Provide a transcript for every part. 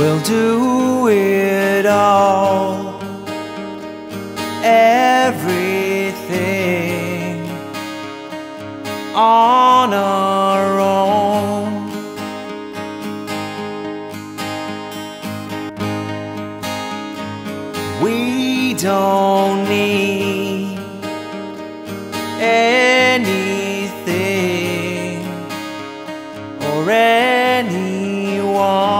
We'll do it all. Everything on our own. We don't need anything or anyone.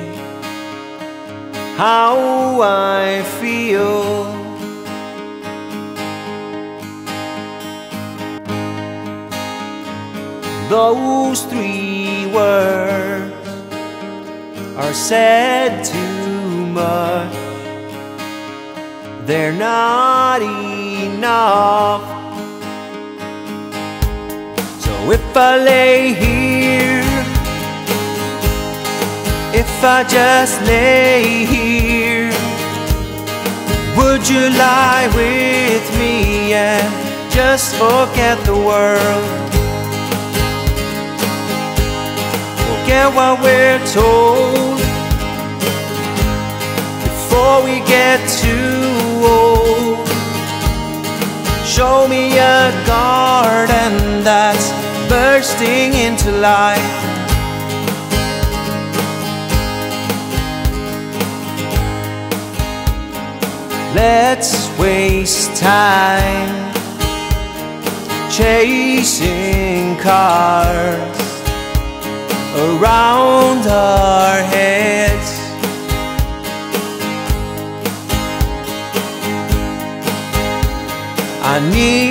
how I feel. Those three words are said too much. They're not enough. So if I lay here, if I just lay here, would you lie with me and just forget the world? Forget what we're told before we get too old. Show me a garden that's bursting into life. Let's waste time chasing cars around our heads. I need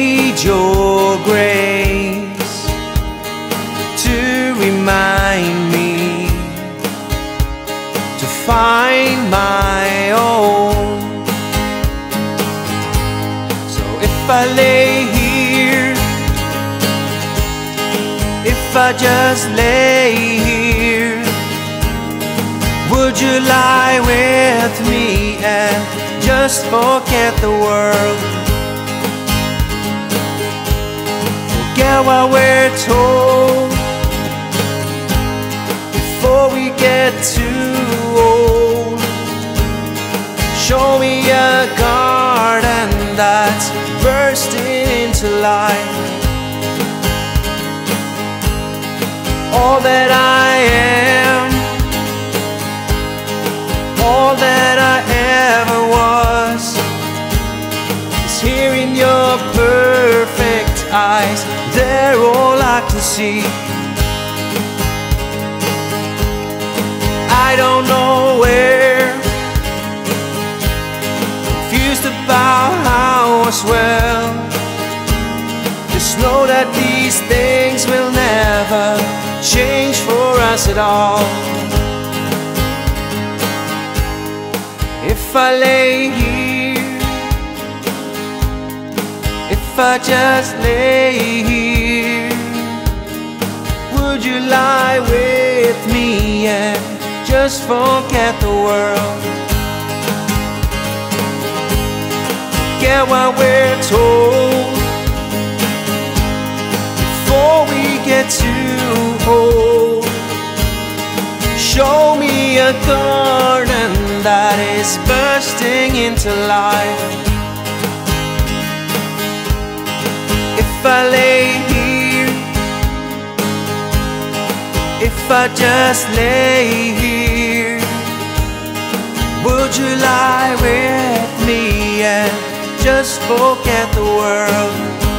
I lay here, if I just lay here, would you lie with me and just forget the world? Forget what we're told before we get too old. Show me a garden that's bursting into life. All that I am, all that I ever was, is here in your perfect eyes. They're all I can see. I don't know change for us at all. If I lay here, if I just lay here, would you lie with me and just forget the world? Get what we're told before we get old. Show me a garden that is bursting into life. If I lay here, if I just lay here, would you lie with me and just forget the world?